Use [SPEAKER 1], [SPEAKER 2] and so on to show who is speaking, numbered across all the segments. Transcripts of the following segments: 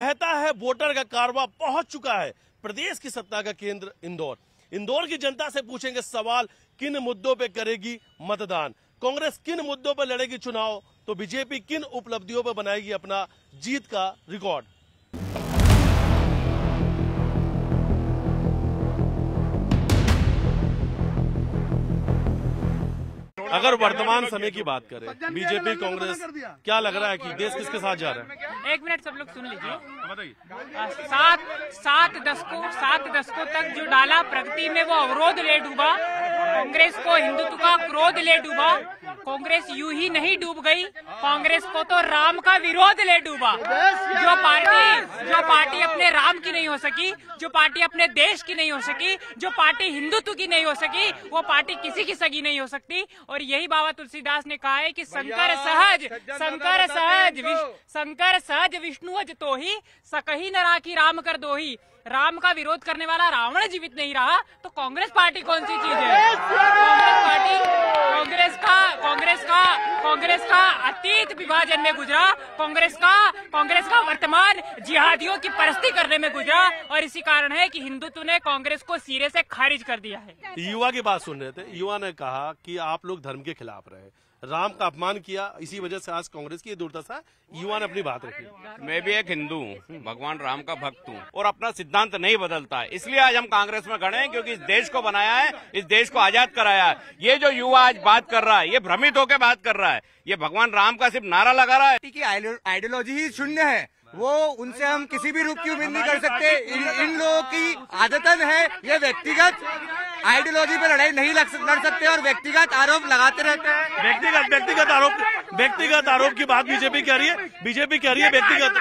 [SPEAKER 1] कहता है वोटर का कारवा पहुँच चुका है। प्रदेश की सत्ता का केंद्र इंदौर। इंदौर की जनता से पूछेंगे सवाल, किन मुद्दों पर करेगी मतदान? कांग्रेस किन मुद्दों पर लड़ेगी चुनाव? तो बीजेपी किन उपलब्धियों पर बनाएगी अपना जीत का रिकॉर्ड? अगर वर्तमान समय की बात करें बीजेपी कांग्रेस क्या लग रहा है कि देश किसके साथ जा रहा है?
[SPEAKER 2] एक मिनट सब लोग सुन लीजिए।
[SPEAKER 1] बताइए।
[SPEAKER 2] सात सात दशकों सात दशकों तक जो डाला प्रगति में वो अवरोध ले डूबा कांग्रेस को हिंदुत्व का क्रोध ले डूबा कांग्रेस यूँ ही नहीं डूब गई। कांग्रेस को तो राम का विरोध ले डूबा। जो पार्टी जो पार्टी अपने राम की नहीं हो सकी जो पार्टी अपने देश की नहीं हो सकी जो पार्टी हिंदुत्व की नहीं हो सकी वो पार्टी किसी की सगी नहीं हो सकती। और यही बाबा तुलसीदास ने कहा है कि शंकर सहज शंकर सहज शंकर सहज विष्णु तो ही सकही न राखी राम कर दो ही राम का विरोध करने वाला रावण जीवित नहीं रहा तो कांग्रेस पार्टी कौन सी चीज़ है? कांग्रेस पार्टी कांग्रेस का कांग्रेस का कांग्रेस का अतीत विभाजन में गुजरा कांग्रेस का कांग्रेस का वर्तमान जिहादियों की परस्ती करने में गुजरा और इसी कारण है कि हिंदुत्व ने कांग्रेस को सिरे से खारिज कर दिया है।
[SPEAKER 1] युवा की बात सुन रहे थे। युवा ने कहा कि आप लोग धर्म के खिलाफ रहे। राम का अपमान किया इसी वजह से आज कांग्रेस की ये दुर्दशा युवा ने अपनी बात रखी।
[SPEAKER 3] मैं भी एक हिंदू हूँ भगवान राम का भक्त हूँ और अपना सिद्धांत नहीं बदलता। है इसलिए आज हम कांग्रेस में खड़े हैं क्योंकि इस देश को बनाया है इस देश को आज़ाद कराया है। ये जो युवा आज बात कर रहा है ये भ्रमित होकर बात कर रहा है। ये भगवान राम का सिर्फ़ नारा लगा रहा है।
[SPEAKER 4] की आइडियोलॉजी ही शून्य है। वो उनसे हम किसी भी रूप की उम्मीद नहीं कर सकते। इन, इन लोगों की आदतन है ये व्यक्तिगत आइडियोलॉजी पे लड़ाई नहीं लग लड़ सकते और व्यक्तिगत आरोप लगाते रहते हैं।
[SPEAKER 1] व्यक्तिगत व्यक्तिगत आरोप व्यक्तिगत आरोप की बात बीजेपी कह रही है। बीजेपी कह रही है व्यक्तिगत।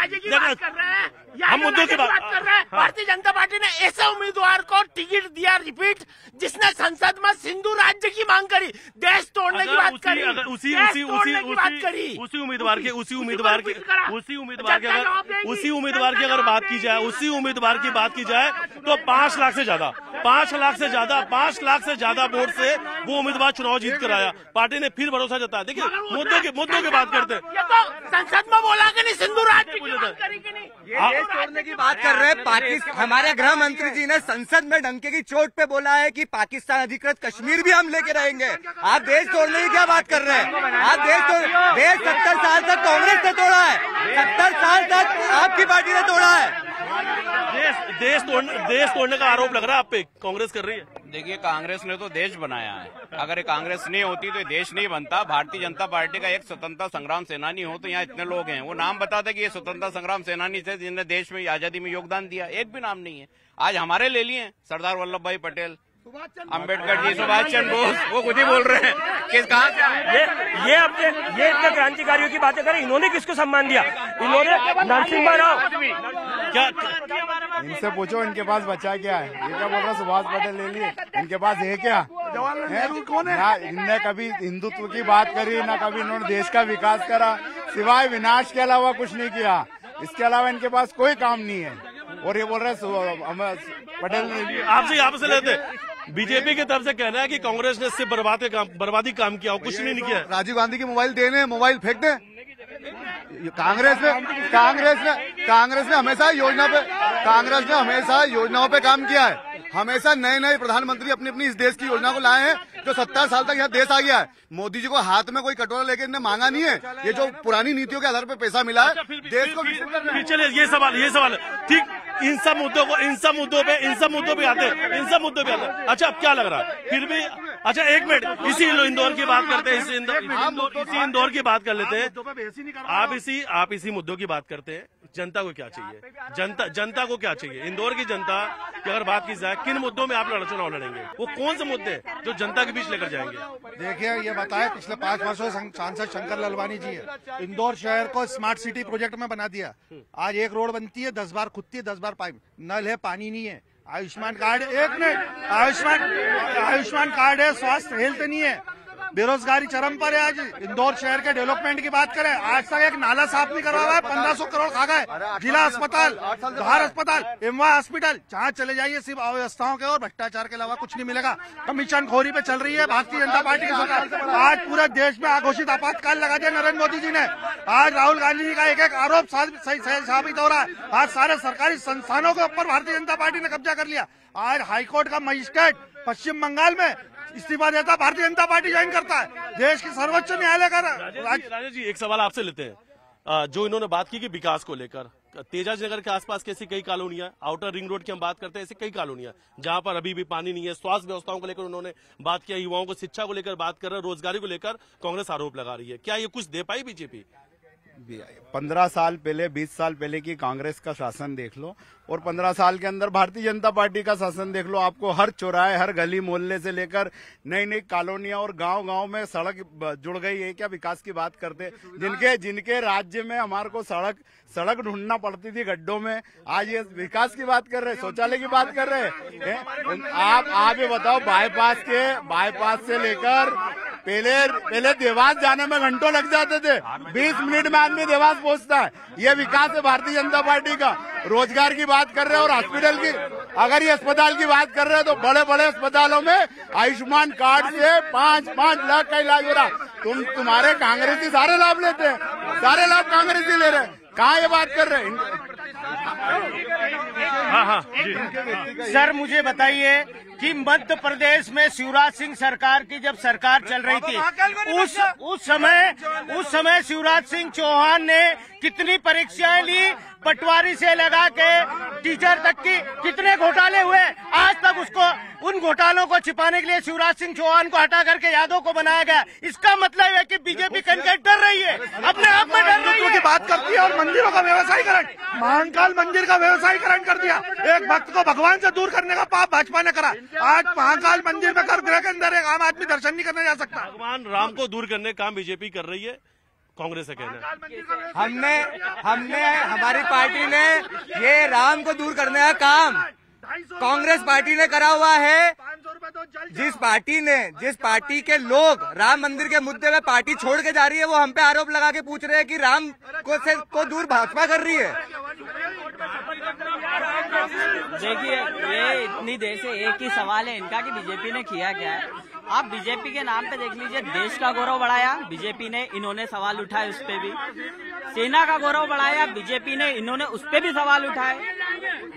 [SPEAKER 1] हम मुद्दों की बात
[SPEAKER 5] कर रहे हैं। भारतीय जनता पार्टी ने ऐसे उम्मीदवार को टिकट दिया रिपीट जिसने संसद में सिंधु राज्य की मांग करी देश तोड़ने की बात
[SPEAKER 1] उसी
[SPEAKER 5] करी
[SPEAKER 1] उसी उसी उसी उसी उसी उम्मीदवार के उसी उम्मीदवार के उसी उम्मीदवार की अगर उसी उम्मीदवार की अगर बात की जाए उसी उम्मीदवार की बात की जाए तो पाँच लाख से ज़्यादा पाँच लाख से ज़्यादा पाँच लाख से ज़्यादा वोट से वो उम्मीदवार चुनाव जीत कर आया। पार्टी ने फिर भरोसा जताया। देखिए मुद्दों की मुद्दों की बात करते हैं।
[SPEAKER 5] तो संसद में बोला कि नहीं सिंधु राज्य
[SPEAKER 4] तोड़ने की बात कर रहे हैं पाकिस्तान हमारे गृह मंत्री जी ने संसद में डंके की चोट पे बोला है कि पाकिस्तान अधिकृत कश्मीर भी हम लेके रहेंगे। आप देश तोड़ने की क्या बात कर रहे हैं? आप देश तोड़ देश सत्तर साल तक कांग्रेस ने तोड़ा है। सत्तर साल तक आपकी पार्टी ने तोड़ा है।
[SPEAKER 1] देश देश देश तोड़ने का आरोप लग रहा है आप पे। कांग्रेस कर रही है।
[SPEAKER 3] देखिए, कांग्रेस ने तो देश बनाया है। अगर ये कांग्रेस नहीं होती तो देश नहीं बनता। भारतीय जनता पार्टी का एक स्वतंत्रता संग्राम सेनानी हो तो यहाँ इतने लोग हैं। वो नाम बता दे कि ये स्वतंत्रता संग्राम सेनानी थे जिन्होंने देश में आज़ादी में योगदान दिया। एक भी नाम नहीं है। आज हमारे ले लिए सरदार वल्लभ भाई पटेल। अंबेडकर जी सुभाष चंद्र बोस वो खुद ही बोल रहे हैं। कि कहाँ से
[SPEAKER 6] ये ये अपने ये इतने क्रांतिकारियों की बातें करें इन्होंने किसको सम्मान दिया? इन्होंने नरसिम्हा राव।
[SPEAKER 1] क्या?
[SPEAKER 7] इनसे पूछो इनके पास बचा क्या है? ये क्या बोल रहा सुभाष पटेल ले लिए? इनके पास है क्या? जवाहरलाल नेहरू कौन है? ना इनने कभी हिंदुत्व की बात करी ना कभी इन्होंने देश का विकास करा। सिवाय विनाश के अलावा कुछ नहीं किया। इसके अलावा इनके पास कोई काम नहीं है। और ये बोल रहे हैं पटेल
[SPEAKER 1] आपसे आपसे लेते हैं। बीजेपी की तरफ़ से कहना है कि कांग्रेस ने इससे बर्बाद काम बर्बादी काम किया और कुछ नहीं किया।
[SPEAKER 7] राजीव गांधी के मोबाइल देने मोबाइल फेंक दे। कांग्रेस ने कांग्रेस ने कांग्रेस ने हमेशा योजना पे कांग्रेस ने हमेशा योजनाओं पे काम किया है। हमेशा नए नए प्रधानमंत्री अपनी अपनी इस देश की योजना को लाए हैं जो सत्तर साल तक यहाँ देश आ गया है। मोदी जी को हाथ में कोई कटोरा लेके इन्हें मांगा नहीं है। ये जो पुरानी नीतियों के आधार पर पैसा मिला है देश को
[SPEAKER 1] चलिए ये सवाल ये सवाल। ठीक इन सब मुद्दों को इन सब मुद्दों पे इन सब मुद्दों पे आते हैं। इन सब मुद्दों पे आते हैं। अच्छा अब क्या लग रहा है? फिर भी अच्छा एक मिनट इसी इंदौर की बात करते हैं इसी इंदौर इसी इंदौर की बात कर लेते हैं। आप इसी आप इसी मुद्दों की बात करते हैं। जनता को क्या चाहिए? जनता जनता को क्या चाहिए? इंदौर की जनता की अगर बात की जाए किन मुद्दों में आप लड़- चुनाव लड़ेंगे? वो कौन से मुद्दे जो जनता के बीच लेकर जाएँगे?
[SPEAKER 7] देखिए ये बताया पिछले पाँच वर्षों से सांसद शंकर ललवानी जी है। इंदौर शहर को स्मार्ट सिटी प्रोजेक्ट में बना दिया। आज एक रोड बनती है दस बार खुदती है दस बार पाइप। नल है पानी नहीं है। आयुष्मान कार्ड एक मिनट। आयुष्मान आयुष्मान कार्ड है स्वास्थ्य हेल्थ नहीं है।
[SPEAKER 8] बेरोजगारी चरम पर है आज। इंदौर शहर के डेवलपमेंट की बात करें आज तक एक नाला साफ़ नहीं करवा हुआ है पंद्रह सौ करोड़ खा गए। जिला अस्पताल धार अस्पताल एमवा हॉस्पिटल जहाँ चले जाइए सिर्फ़ अव्यवस्थाओं के और भ्रष्टाचार के अलावा कुछ नहीं मिलेगा। कमीशन खोरी पे चल रही है भारतीय जनता पार्टी की सरकार। आज पूरे देश में आघोषित आपातकाल लगा दिया नरेंद्र मोदी जी ने। आज राहुल गांधी जी का एक एक आरोप साबित- हो रहा है। आज सारे सरकारी संस्थानों के ऊपर भारतीय जनता पार्टी ने कब्जा कर लिया। आज हाईकोर्ट का मजिस्ट्रेट पश्चिम बंगाल में इस्तीफा देता भारतीय जनता पार्टी ज्वाइन करता है। देश की सर्वोच्च न्यायालय का
[SPEAKER 1] राजेश
[SPEAKER 8] राज-
[SPEAKER 1] जी- एक सवाल आपसे लेते हैं। जो इन्होंने बात की कि विकास को लेकर तेजाज नगर के आसपास की ऐसी कई कॉलोनियाँ आउटर रिंग रोड की हम बात करते हैं ऐसी कई कॉलोनियाँ जहाँ पर अभी भी पानी नहीं है। स्वास्थ्य व्यवस्थाओं को लेकर उन्होंने बात किया युवाओं को शिक्षा को लेकर बात कर रहे हैं रोजगारी को लेकर कांग्रेस आरोप लगा रही है। क्या ये कुछ दे पाई बीजेपी?
[SPEAKER 9] पंद्रह साल पहले, बीस साल पहले की कांग्रेस का शासन देख लो और पंद्रह साल के अंदर भारतीय जनता पार्टी का शासन देख लो। आपको हर चौराहे, हर गली मोहल्ले से लेकर नई नई कॉलोनियाँ और गाँव गाँव में सड़क जुड़ गई। है क्या विकास की बात करते जिनके जिनके राज्य में हमारे को सड़क सड़क ढूंढना पड़ती थी गड्ढों में, आज ये विकास की बात कर रहे हैं, शौचालय की बात कर रहे हैं? आप आप ये बताओ बाईपास के बाईपास से लेकर पहले पहले देवास जाने में घंटों लग जाते थे। 20 मिनट में आदमी देवास पहुँचता है। ये विकास है भारतीय जनता पार्टी का। रोज़गार की बात कर रहे हैं और हॉस्पिटल की। अगर ये अस्पताल की बात कर रहे हैं तो बड़े बड़े अस्पतालों में आयुष्मान कार्ड से पाँच पाँच लाख का इलाज हो रहा तुम, तुम्हारे कांग्रेसी सारे लाभ लेते हैं। सारे लाभ कांग्रेसी ले रहे हैं। कहाँ ये बात कर रहे हैं?
[SPEAKER 1] हाँ हाँ
[SPEAKER 5] सर, मुझे बताइए कि मध्य प्रदेश में शिवराज सिंह सरकार की जब सरकार चल रही थी, उस उस समय उस समय शिवराज सिंह चौहान ने कितनी परीक्षाएँ ली? पटवारी से लगा के टीचर तक की कितने घोटाले हुए? आज तक उसको उन घोटालों को छिपाने के लिए शिवराज सिंह चौहान को हटा करके यादव को बनाया गया। इसका मतलब है कि बीजेपी कहीं डर रही है। अपने आप में डर रही है।
[SPEAKER 8] बात करती है और मंदिरों का व्यवसायीकरण। महाकाल मंदिर का व्यवसायीकरण कर दिया। एक भक्त को भगवान से दूर करने का पाप भाजपा ने करा। आज महाकाल मंदिर में गर्भगृह के अंदर एक आम आदमी दर्शन नहीं करने जा सकता।
[SPEAKER 1] भगवान राम को दूर करने का काम बीजेपी कर रही है। कांग्रेस का कहना है
[SPEAKER 4] हमने हमने हमारी पार्टी ने ये राम को दूर करने का काम कांग्रेस पार्टी ने करा हुआ है। जिस पार्टी ने जिस पार्टी के लोग राम मंदिर के मुद्दे में पार्टी छोड़ के जा रही है वो हम पे आरोप लगा के पूछ रहे हैं कि राम को से को दूर भाजपा कर रही है।
[SPEAKER 10] देखिए ये इतनी देर से एक ही सवाल है इनका कि बीजेपी ने किया क्या है? आप बीजेपी के नाम पे देख लीजिए देश का गौरव बढ़ाया बीजेपी ने इन्होंने सवाल उठाए उस पर भी। सेना का गौरव बढ़ाया बीजेपी ने इन्होंने उस पर भी सवाल उठाए।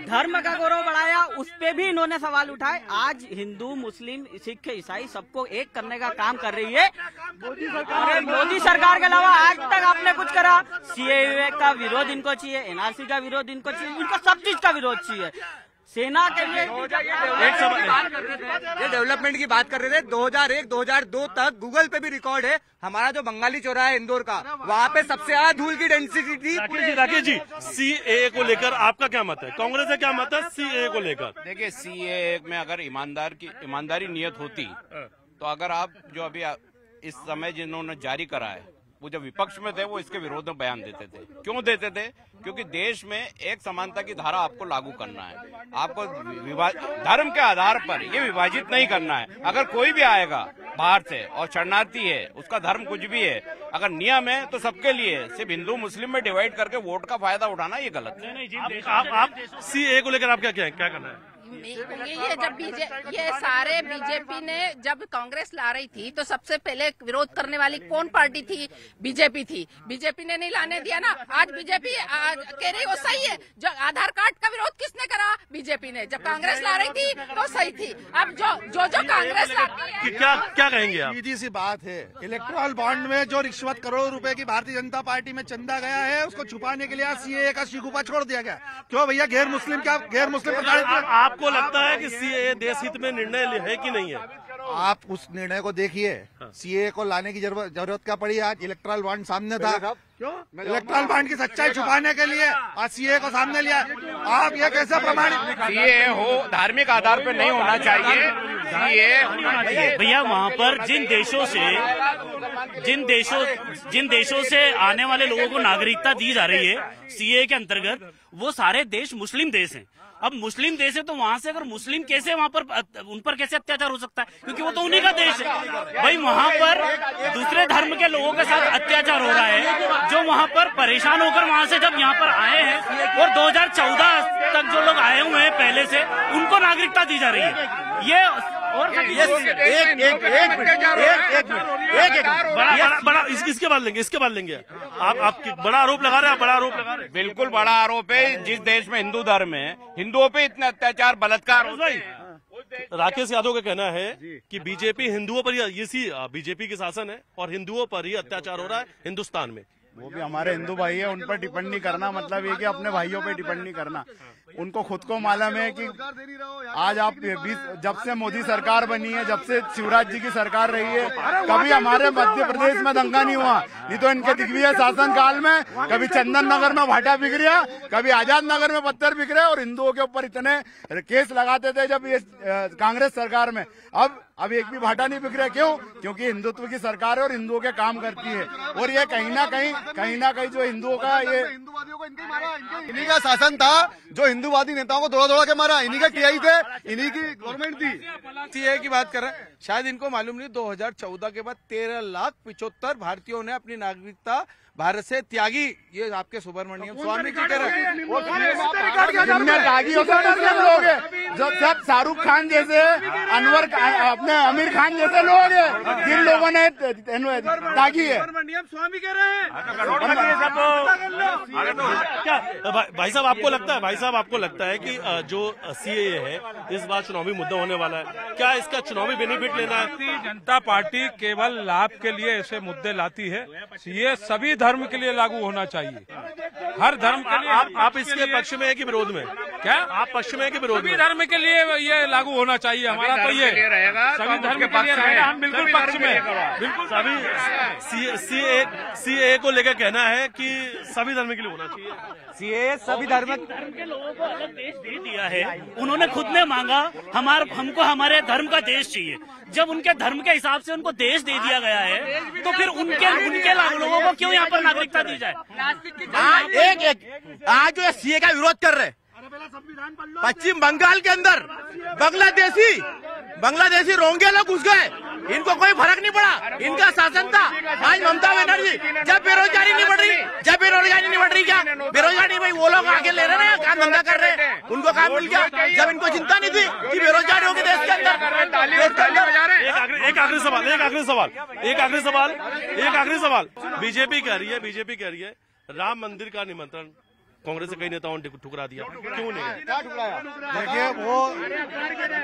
[SPEAKER 10] धर्म का गौरव बढ़ाया उस पर भी इन्होंने सवाल उठाए। आज हिंदू मुस्लिम सिख ईसाई सबको एक करने का काम कर रही है। मोदी सरकार के अलावा आज तक आपने कुछ करा। सीए का विरोध इनको चाहिए एनआरसी का विरोध इनको चाहिए इनको सब चीज़ का विरोध चाहिए। सेना के लिए
[SPEAKER 1] एक सवाल
[SPEAKER 4] ये डेवलपमेंट की बात कर रहे थे। 2001 2002 तक गूगल पे भी रिकॉर्ड है। हमारा जो बंगाली चौराहा है इंदौर का वहाँ। पे सबसे ज़्यादा धूल की डेंसिटी थी
[SPEAKER 1] राकेश जी राकेश जी सीए को लेकर आपका क्या मत है? कांग्रेस का क्या मत है सीए को लेकर?
[SPEAKER 3] देखिए सीए में अगर ईमानदार की ईमानदारी नियत होती तो अगर आप जो अभी इस समय जिन्होंने जारी करा है वो जब विपक्ष में थे, वो इसके विरोध में बयान देते थे। क्यों देते थे? क्योंकि देश में एक समानता की धारा आपको लागू करना है। आपको धर्म के आधार पर ये विभाजित नहीं करना है। अगर कोई भी आएगा, बाहर से, और शरणार्थी है, उसका धर्म कुछ भी है, अगर नियम है तो सबके लिए, सिर्फ़ हिंदू, मुस्लिम में डिवाइड करके वोट का फ़ायदा उठाना ये गलत है।
[SPEAKER 1] आप सीए को लेकर आप क्या क्या क्या करना है?
[SPEAKER 11] ये ये जब बीजे ये सारे बीजेपी ने जब कांग्रेस ला रही थी तो सबसे पहले विरोध करने वाली कौन पार्टी थी? बीजेपी थी। बीजेपी ने नहीं लाने दिया ना आज बीजेपी कह रही वो सही है। जो आधार कार्ड का विरोध किसने करा? बीजेपी ने। जब कांग्रेस ला रही थी तो सही थी। अब जो जो जो कांग्रेस लाती है
[SPEAKER 1] क्या क्या कहेंगे आप?
[SPEAKER 8] सीधी सी बात है। इलेक्ट्रल बॉन्ड में जो रिश्वत करोड़ रुपए की भारतीय जनता पार्टी में चंदा गया है उसको छुपाने के लिए आज सीए का शिकुपा छोड़ दिया गया। क्यों भैया? गैर मुस्लिम क्या गैर मुस्लिम
[SPEAKER 1] आ-
[SPEAKER 8] प्रताड़ित
[SPEAKER 1] आपको लगता है कि सीए देश हित में निर्णय है कि नहीं है?
[SPEAKER 8] आप उस निर्णय को देखिए। सीए को लाने की ज़रूरत ज़रूरत क्या पड़ी आज? इलेक्ट्रल बॉन्ड सामने था। क्यों? इलेक्ट्रल बॉन्ड की सच्चाई छुपाने के लिए आज सीए को सामने लिया। आप ये कैसे प्रमाणित
[SPEAKER 3] सीए हो धार्मिक आधार पर नहीं होना चाहिए। सीए
[SPEAKER 12] भैया वहाँ पर जिन देशों से जिन देशों जिन देशों से आने वाले लोगों को नागरिकता दी जा रही है सीए के अंतर्गत वो सारे देश मुस्लिम देश हैं। अब मुस्लिम देश है तो वहाँ से अगर मुस्लिम कैसे वहाँ पर, उन पर कैसे अत्याचार हो सकता है? क्योंकि वो तो उन्हीं का देश है। भाई, वहाँ पर दूसरे धर्म के लोगों के साथ अत्याचार हो रहा है, जो वहाँ पर परेशान होकर वहाँ से जब यहाँ पर आए हैं, और 2014 तक जो लोग आए हुए हैं पहले से, उनको नागरिकता दी जा रही है। ये और
[SPEAKER 1] एक एक एक एक एक एक एक बड़ा बड़ा बड़ा इस, इसके बाद लेंगे इसके बाद लेंगे। आप आप बड़ा आरोप लगा रहे हैं बड़ा आरोप लगा रहे हैं।
[SPEAKER 3] बिल्कुल बड़ा आरोप है। जिस देश में हिंदू धर्म है हिंदुओं पे इतने अत्याचार बलात्कार होते हैं।
[SPEAKER 1] राकेश यादव का कहना है कि बीजेपी हिंदुओं पर ही इसी बीजेपी की शासन है और हिंदुओं पर ही अत्याचार हो रहा है हिंदुस्तान में।
[SPEAKER 9] वो भी हमारे हिंदू भाई है, उन पर डिपेंड नहीं करना मतलब ये कि अपने भाइयों पे डिपेंड नहीं करना। उनको खुद को मालूम है कि आज आप जब से मोदी सरकार बनी है, जब से शिवराज जी की सरकार रही है, कभी हमारे मध्य प्रदेश में दंगा नहीं हुआ। नहीं तो इनके दिग्विजय शासन काल में कभी चंदन नगर में भाटा बिक गया कभी आज़ाद नगर में पत्थर बिक रहे, और हिंदुओं के ऊपर इतने केस लगाते थे जब ये कांग्रेस सरकार में। अब अब एक भी भाटा नहीं बिक रहा क्यों? क्योंकि हिंदुत्व की सरकार है और हिंदुओं के काम करती है। और ये कहीं ना कहीं कहीं ना कहीं जो हिंदुओं का ये
[SPEAKER 7] हिंदुवादियों को इनके मारा इन्हीं का शासन था जो हिंदुवादी नेताओं को दौड़ा दौड़ा के मारा। इन्हीं का टीआई थे इन्हीं की गवर्नमेंट थी।
[SPEAKER 13] सीए की बात कर रहे हैं। शायद इनको मालूम नहीं 2014 के बाद तेरह लाख पिछहत्तर भारतीयों ने अपनी नागरिकता भारत से त्यागी ये आपके सुब्रमण्यम स्वामी की तरह।
[SPEAKER 9] सब शाहरुख खान जैसे अनवर अपने आमिर खान जैसे लोग हैं जिन लोगों ने त्यागी है।
[SPEAKER 13] स्वामी कह रहे हैं।
[SPEAKER 1] भाई साहब आपको लगता है भाई साहब आपको लगता है कि जो सीए है इस बार चुनावी मुद्दा होने वाला है। क्या इसका चुनावी बेनिफिट लेना है?
[SPEAKER 14] जनता पार्टी केवल लाभ के लिए ऐसे मुद्दे लाती है। सीए सभी धर्म के लिए लागू होना चाहिए। हर धर्म के लिए
[SPEAKER 1] आप, इसके पक्ष में है कि विरोध में?
[SPEAKER 14] क्या?
[SPEAKER 1] आप पक्ष के विरोध में?
[SPEAKER 14] धर्म के लिए ये लागू होना चाहिए हमारा तो ये। सभी धर्म के लिए रहेगा हम बिल्कुल पक्ष में
[SPEAKER 1] बिल्कुल सभी सी ए सी ए को लेकर कहना है कि सभी धर्म के लिए होना चाहिए।
[SPEAKER 4] सीए सभी धर्म
[SPEAKER 12] के लोगों को अलग देश दे दिया है उन्होंने खुद ने मांगा हमार हमको हमारे धर्म का देश चाहिए। जब उनके धर्म के हिसाब से उनको देश दे दिया गया है तो फिर उनके उनके लोगों को क्यों यहाँ पर नागरिकता दी जाए?
[SPEAKER 5] एक एक आज जो सीए का विरोध कर रहे पश्चिम बंगाल के अंदर बांग्लादेशी बांग्लादेशी रोंगे लोग घुस गए। इनको कोई फ़र्क नहीं पड़ा। इनका शासन था। आज ममता बनर्जी जब बेरोजगारी नहीं बढ़ रही जब बेरोजगारी नहीं बढ़ रही क्या? बेरोजगारी भाई वो लोग आगे ले रहे हैं काम धंधा कर रहे हैं। उनको काम मिल गया। जब इनको चिंता नहीं थी कि बेरोजगारी होगी देश के अंदर।
[SPEAKER 1] एक आखिरी सवाल एक आखिरी सवाल एक आखिरी सवाल एक आखिरी सवाल। बीजेपी कह रही है बीजेपी कह रही है राम मंदिर का निमंत्रण। कांग्रेस के कई नेताओं ने ठुकरा दिया। क्यों नहीं? क्या
[SPEAKER 8] ठुकराया? देखिए वो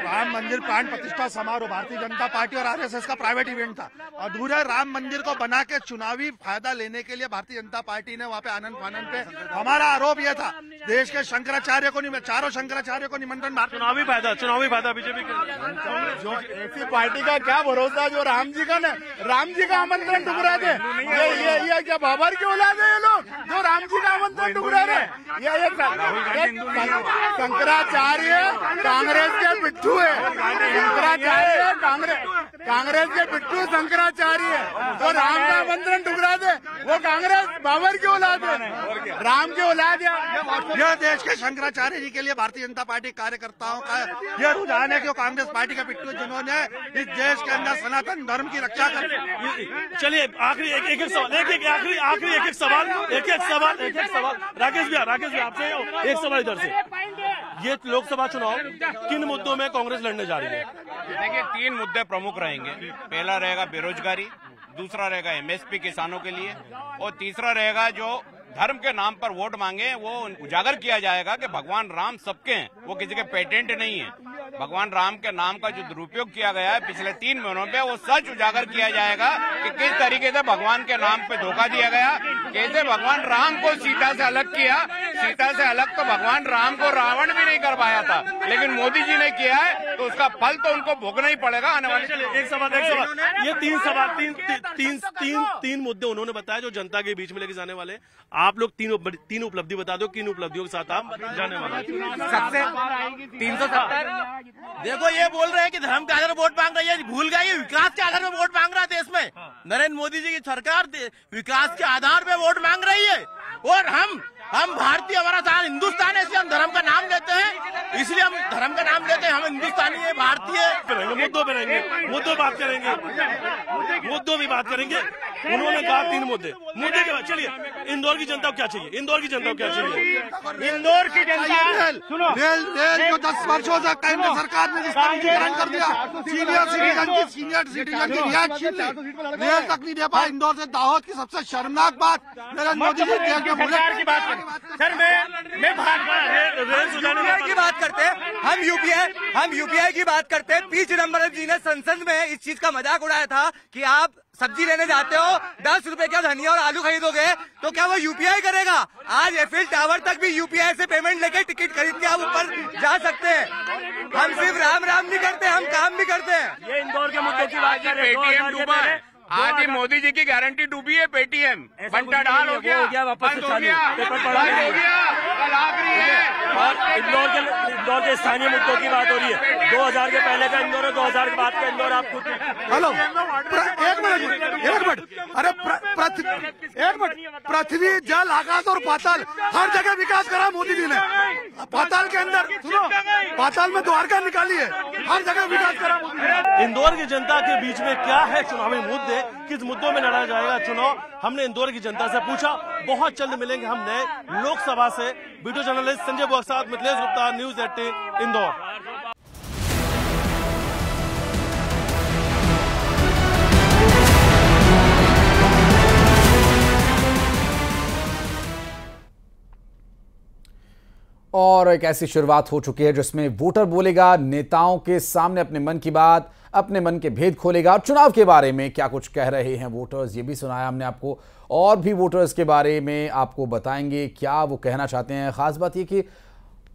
[SPEAKER 8] राम मंदिर प्राण प्रतिष्ठा समारोह भारतीय जनता पार्टी और आरएसएस का प्राइवेट इवेंट था। अधूरे राम मंदिर को बना के चुनावी फ़ायदा लेने के लिए भारतीय जनता पार्टी ने वहाँ पे आनंद फानंद पे हमारा आरोप यह था देश के शंकराचार्य को चारों शंकराचार्य को निमंत्रण
[SPEAKER 1] चुनावी फ़ायदा चुनावी फ़ायदा बीजेपी
[SPEAKER 9] जो ऐसी पार्टी का क्या भरोसा जो राम जी का न राम जी का आमंत्रण टुकरा दे। ये ये ये क्या बाबर की औलाद है ये लोग जो राम जी का आमंत्रण टुकरा रहे ये ये शंकराचार्य कांग्रेस के पिट्ठू है। शंकराचार्य कांग्रेस कांग्रेस के पिट्ठू शंकराचार्य जो राम का आमंत्रण टुकरा दे। वो कांग्रेस बाबर की औलाद है। राम की औलाद है।
[SPEAKER 8] यह देश के शंकराचार्य जी के लिए भारतीय जनता पार्टी कार्यकर्ताओं का यह रुझान है कि कांग्रेस पार्टी के पिट्ठू जिन्होंने इस देश के अंदर सनातन धर्म की रक्षा कर
[SPEAKER 1] चलिए आखिरी एक एक सवाल एक एक आखिरी आखिरी एक एक सवाल एक एक सवाल एक एक सवाल। राकेश भैया राकेश भैया आपसे एक सवाल इधर से। ये लोकसभा चुनाव किन मुद्दों में कांग्रेस लड़ने जा रही है?
[SPEAKER 3] देखिए तीन मुद्दे प्रमुख रहेंगे। पहला रहेगा बेरोजगारी दूसरा रहेगा एमएसपी किसानों के लिए और तीसरा रहेगा जो धर्म के नाम पर वोट मांगे, वो उजागर किया जाएगा कि भगवान राम सबके हैं, वो किसी के पेटेंट नहीं है। भगवान राम के नाम का जो दुरुपयोग किया गया है, पिछले तीन महीनों में वो सच उजागर किया जाएगा कि किस तरीके से भगवान के नाम पे धोखा दिया गया, कैसे भगवान राम को सीता से अलग किया सीता से अलग तो भगवान राम को रावण भी नहीं कर पाया था। लेकिन मोदी जी ने किया है तो उसका फल तो उनको भोगना ही पड़ेगा आने वाले
[SPEAKER 1] एक सवाल एक सवाल। ये तीन सवाल तीन तीन तीन तीन मुद्दे उन्होंने बताया जो जनता के बीच में लेके जाने वाले। आप लोग तीन तीन उपलब्धि बता दो किन उपलब्धियों के साथ आप जाने वाले
[SPEAKER 5] सबसे तीन सौ सत्तर। देखो ये बोल रहे हैं कि धर्म के आधार में वोट मांग रही है भूल गए विकास के आधार में वोट मांग रहा है देश में। नरेंद्र मोदी जी की सरकार विकास के आधार पर वोट मांग रही है। और हम हम भारतीय हमारा सारा हिंदुस्तान है, इसलिए हम धर्म का नाम लेते हैं। इसलिए हम धर्म का नाम लेते हैं, हम हिंदुस्तानी है, भारतीय
[SPEAKER 1] मुद्दों पे रहेंगे, मुद्दों बात करेंगे, मुद्दों भी बात करेंगे। उन्होंने कहा तीन मुद्दे। मुद्दे के बाद चलिए इंदौर की जनता को क्या चाहिए? इंदौर की जनता को क्या चाहिए?
[SPEAKER 5] इंदौर की जनता सुनो।
[SPEAKER 8] रेल रेल जो दस वर्षों से केंद्र सरकार ने निष्कर्षीकरण कर दिया सीनियर सिटीजन की सीनियर सिटीजन की रियायत छीन ली रेल तक नहीं दे पाए इंदौर से दाहोद की सबसे शर्मनाक बात नरेंद्र मोदी जी में बोले।
[SPEAKER 5] की बात सर मैं मैं भाजपा
[SPEAKER 1] रेल
[SPEAKER 4] की बात करते हैं। हम यूपीआई हम यूपीआई की बात करते हैं। पी चिदम्बरम जी ने संसद में इस चीज़ का मज़ाक उड़ाया था कि आप सब्ज़ी लेने जाते हो दस रुपए का धनिया और आलू खरीदोगे तो क्या वो यूपीआई करेगा? आज एफिल टावर तक भी यूपीआई से पेमेंट लेके टिकट खरीद के आप ऊपर जा सकते हैं। हम सिर्फ़ राम राम नहीं करते हम काम भी करते हैं।
[SPEAKER 6] ये इंदौर के मुद्दे की बात कर रहे हैं
[SPEAKER 3] है आज ही मोदी जी की गारंटी डूबी है पेटीएम बंटा डाल हो गया।
[SPEAKER 6] वापस
[SPEAKER 3] बंद हो गया। हो कल आखिरी है।
[SPEAKER 6] इंदौर के इंदौर के स्थानीय मुद्दों की बात हो रही है। 2000 के पहले का इंदौर और 2000 के बाद का इंदौर आप खुद
[SPEAKER 8] हेलो एक मिनट एक मिनट। अरे एक मिनट। पृथ्वी जल आकाश और पाताल हर जगह विकास करा मोदी जी ने। पाताल के अंदर सुनो पाताल में द्वारका निकाली है हर जगह विकास करा।
[SPEAKER 1] इंदौर की जनता के बीच में क्या है चुनावी मुद्दे? किस मुद्दों में लड़ा जाएगा? चुनाव हमने इंदौर की जनता से पूछा। बहुत जल्द मिलेंगे हम नए लोकसभा से। वीडियो जर्नलिस्ट संजय बुआ साथ मिथिलेश गुप्ता न्यूज़ एटीन इंदौर।
[SPEAKER 15] और एक ऐसी शुरुआत हो चुकी है जिसमें वोटर बोलेगा, नेताओं के सामने अपने मन की बात, अपने मन के भेद खोलेगा। और चुनाव के बारे में क्या कुछ कह रहे हैं वोटर्स, ये भी सुनाया हमने आपको। और भी वोटर्स के बारे में आपको बताएँगे क्या वो कहना चाहते हैं। खास बात ये कि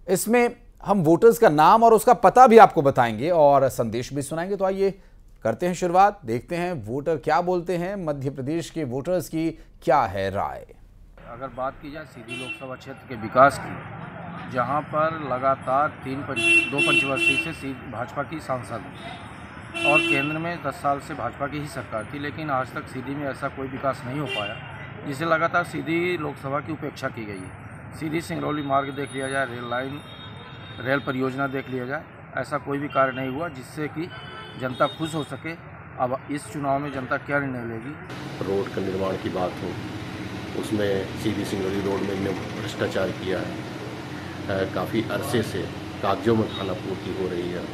[SPEAKER 15] इसमें हम वोटर्स का नाम और उसका पता भी आपको बताएँगे और संदेश भी सुनाएँगे। तो आइए करते हैं शुरुआत, देखते हैं वोटर क्या बोलते हैं, मध्य प्रदेश के वोटर्स की क्या है राय।
[SPEAKER 16] अगर बात की जाए सीधी लोकसभा क्षेत्र के विकास की जहाँ पर लगातार तीन पंच, दो पंचवर्षीय से सी भाजपा की सांसद और केंद्र में 10 साल से भाजपा की ही सरकार थी लेकिन आज तक सीधी में ऐसा कोई विकास नहीं हो पाया जिसे लगातार सीधी लोकसभा की उपेक्षा की गई है। सीधी सिंगरौली मार्ग देख लिया जाए रेल लाइन रेल परियोजना देख लिया जाए ऐसा कोई भी कार्य नहीं हुआ जिससे कि जनता खुश हो सके। अब इस चुनाव में जनता क्या निर्णय लेगी?
[SPEAKER 17] रोड का निर्माण की बात हो उसमें सीधी सिंगरौली रोड में भ्रष्टाचार किया है। काफ़ी अरसे से कागजों में खाना पूर्ति हो रही है।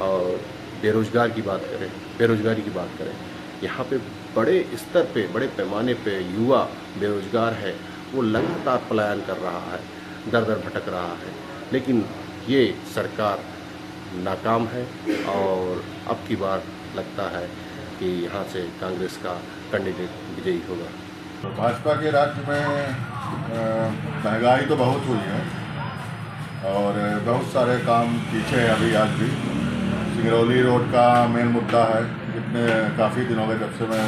[SPEAKER 17] और बेरोजगार की बात करें, बेरोजगारी की बात करें, यहाँ पे बड़े स्तर पे, बड़े पैमाने पे युवा बेरोजगार है, वो लगातार पलायन कर रहा है दर दर भटक रहा है। लेकिन ये सरकार नाकाम है और अब की बार लगता है कि यहाँ से कांग्रेस का कैंडिडेट विजयी होगा।
[SPEAKER 18] भाजपा के राज्य में महँगाई तो बहुत हुई है और बहुत सारे काम पीछे हैं अभी आज भी। सिंगरौली रोड का मेन मुद्दा है। इतने काफ़ी दिन गए जब से मैं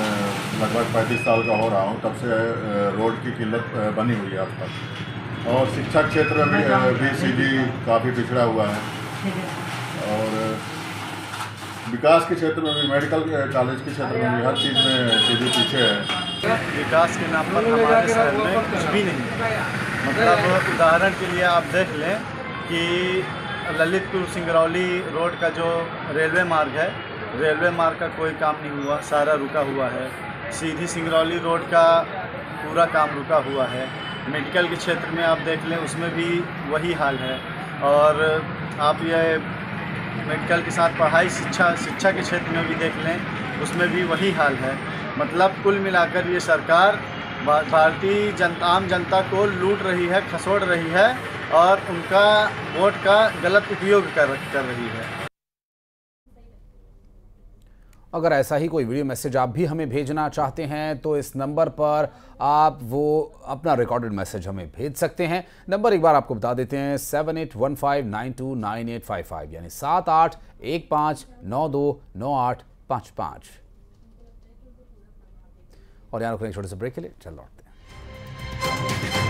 [SPEAKER 18] लगभग पैंतीस साल का हो रहा हूँ तब से रोड की किल्लत बनी हुई है अब तक। और शिक्षा क्षेत्र में भी, भी सीधी काफ़ी पिछड़ा हुआ है। और विकास के क्षेत्र में भी मेडिकल कॉलेज के क्षेत्र में भी हर चीज़ में सीधी पीछे है।
[SPEAKER 19] विकास के नाम पर हमारे शहर में कुछ भी नहीं है। मतलब उदाहरण के लिए आप देख लें कि ललितपुर सिंगरौली रोड का जो रेलवे मार्ग है, रेलवे मार्ग का कोई काम नहीं हुआ, सारा रुका हुआ है। सीधी सिंगरौली रोड का पूरा काम रुका हुआ है। मेडिकल के क्षेत्र में आप देख लें, उसमें भी वही हाल है। और आप ये मेडिकल के साथ पढ़ाई, शिक्षा शिक्षा के क्षेत्र में भी देख लें, उसमें भी वही हाल है। मतलब कुल मिलाकर ये सरकार भारतीय जनता आम जनता को लूट रही है, खसोड़ रही है और उनका वोट का गलत उपयोग कर कर रही है।
[SPEAKER 15] अगर ऐसा ही कोई वीडियो मैसेज आप भी हमें भेजना चाहते हैं तो इस नंबर पर आप वो अपना रिकॉर्डेड मैसेज हमें भेज सकते हैं। नंबर एक बार आपको बता देते हैं seven eight one five nine two nine eight five five यानी सात आठ एक पाँच नौ दो नौ आठ पाँच पाँच। और यहाँ रुक छोटे से ब्रेक के लिए। चल लौटते हैं।